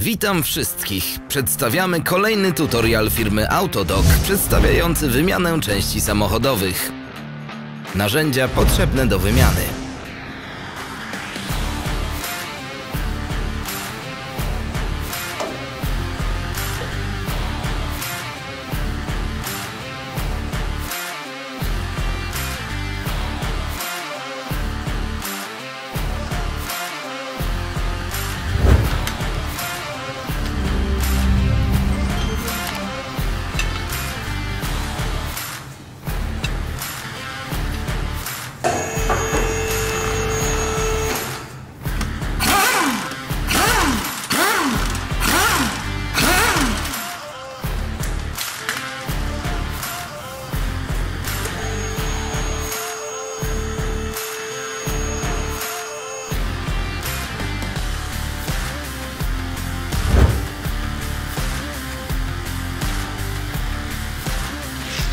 Witam wszystkich. Przedstawiamy kolejny tutorial firmy Autodoc przedstawiający wymianę części samochodowych. Narzędzia potrzebne do wymiany.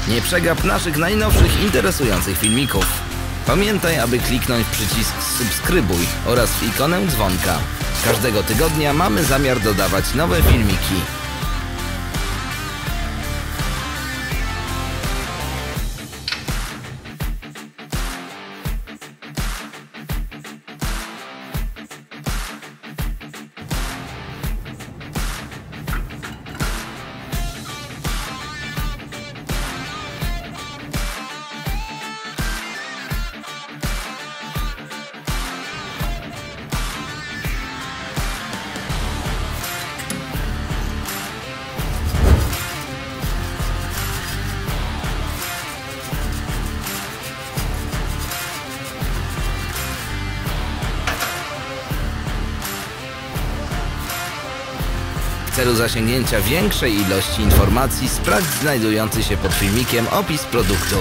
Nie przegap naszych najnowszych interesujących filmików. Pamiętaj, aby kliknąć przycisk subskrybuj oraz w ikonę dzwonka. Każdego tygodnia mamy zamiar dodawać nowe filmiki. Celu zasięgnięcia większej ilości informacji sprawdź znajdujący się pod filmikiem opis produktu.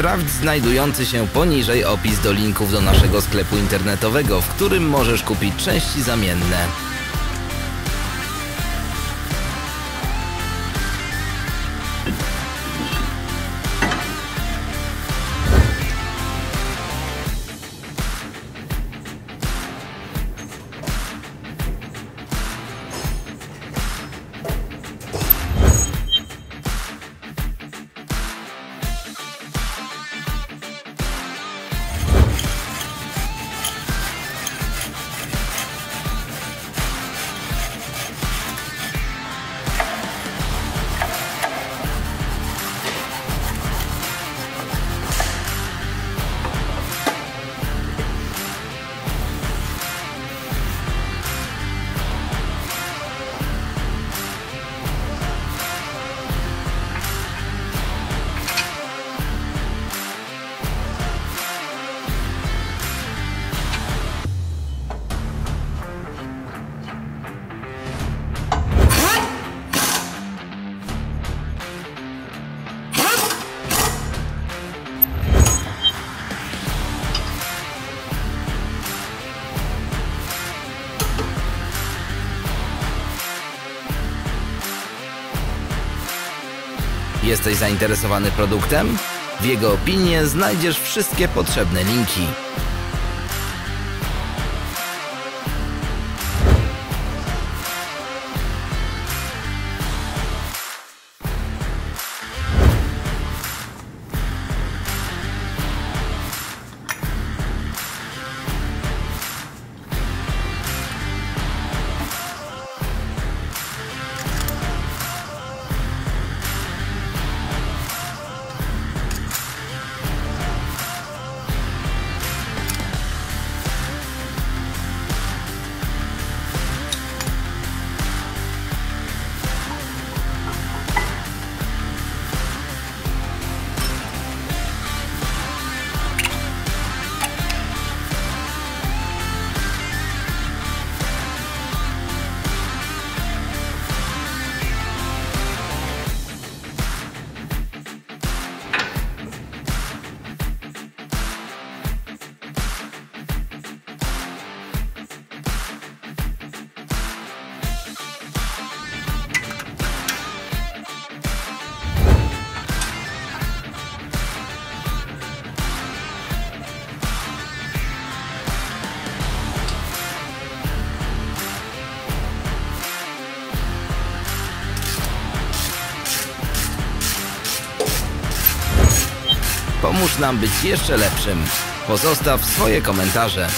Sprawdź znajdujący się poniżej opis do linków do naszego sklepu internetowego, w którym możesz kupić części zamienne. Jesteś zainteresowany produktem? W jego opinie znajdziesz wszystkie potrzebne linki. Pomóż nam być jeszcze lepszym. Pozostaw swoje komentarze.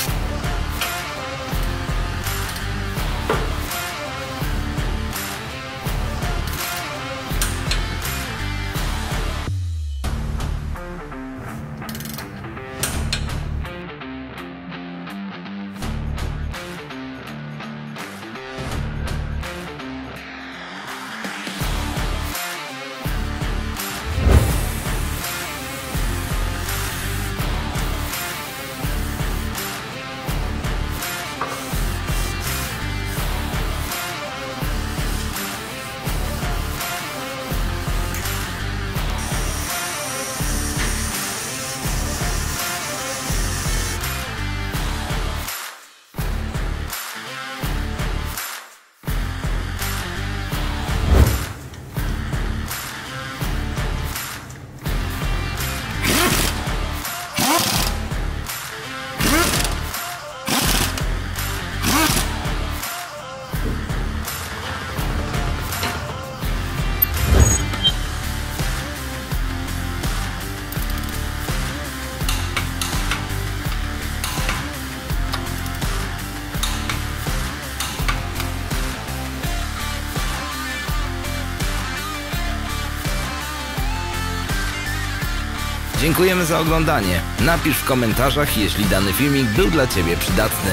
Dziękujemy za oglądanie. Napisz w komentarzach, jeśli dany filmik był dla Ciebie przydatny.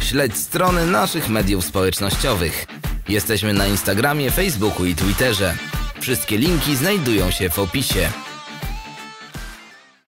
Śledź strony naszych mediów społecznościowych. Jesteśmy na Instagramie, Facebooku i Twitterze. Wszystkie linki znajdują się w opisie.